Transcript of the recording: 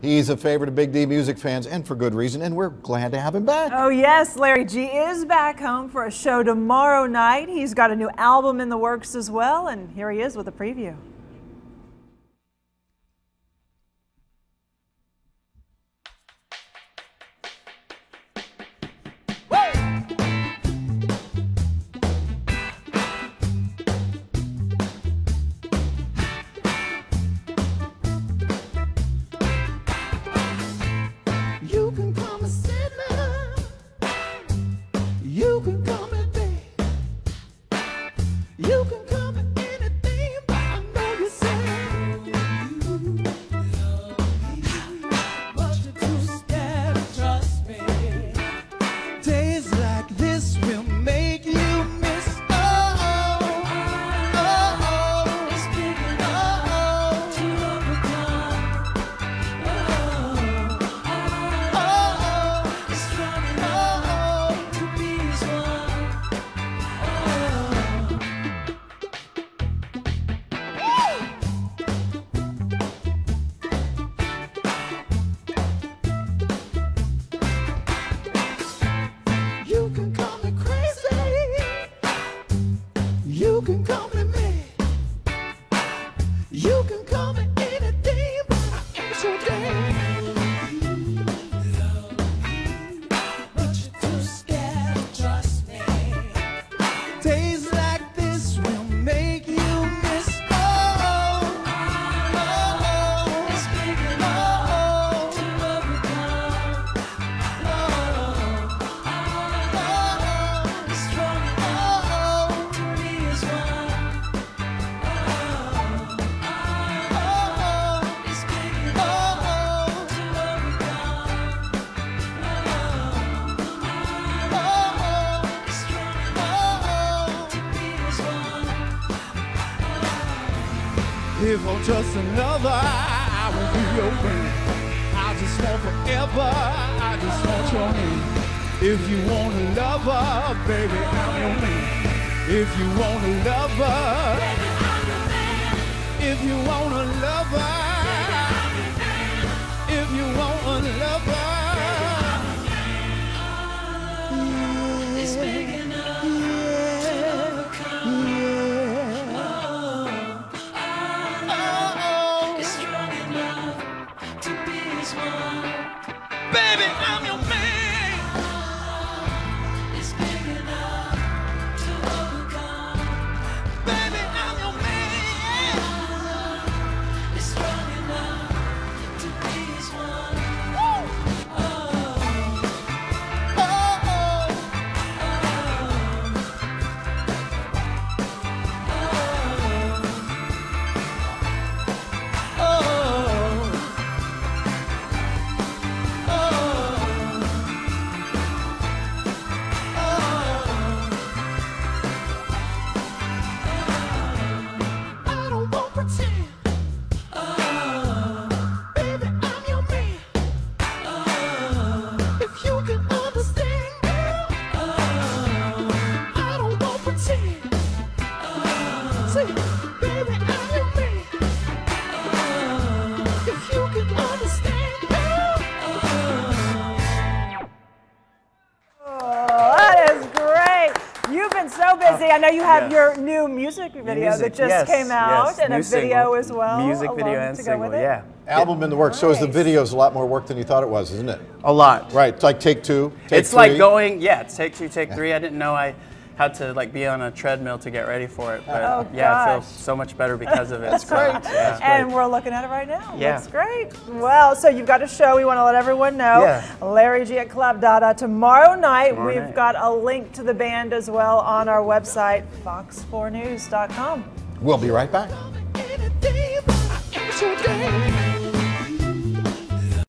He's a favorite of Big D music fans, and for good reason, and we're glad to have him back. Oh, yes, Larry G is back home for a show tomorrow night. He's got a new album in the works as well, and here he is with a preview. If I'm just another, I won't be your friend. I just want forever, I just want your name. If you want a lover, baby, I'm your man. If you want a lover, baby, I'm your man. If you want a lover, so uh, busy. I know you have yes. your new music video Music, that just yes, came out yes, and a new video single. as well. Music video and to go single, with it. yeah. Album in the works. So is the video video's a lot more work than you thought it was, isn't it? A lot. Right. It's like take two. Take it's like three. going, yeah, take two, take three. I didn't know I had to like be on a treadmill to get ready for it, but Oh, yeah, I feel gosh. so much better because of it. That's so, great. Yeah. And we're looking at it right now. Yeah. Looks great. Well, so you've got a show. We want to let everyone know. Yeah. Larry G at Club Dada tomorrow night. Tomorrow We've night. got a link to the band as well on our website, fox4news.com. We'll be right back.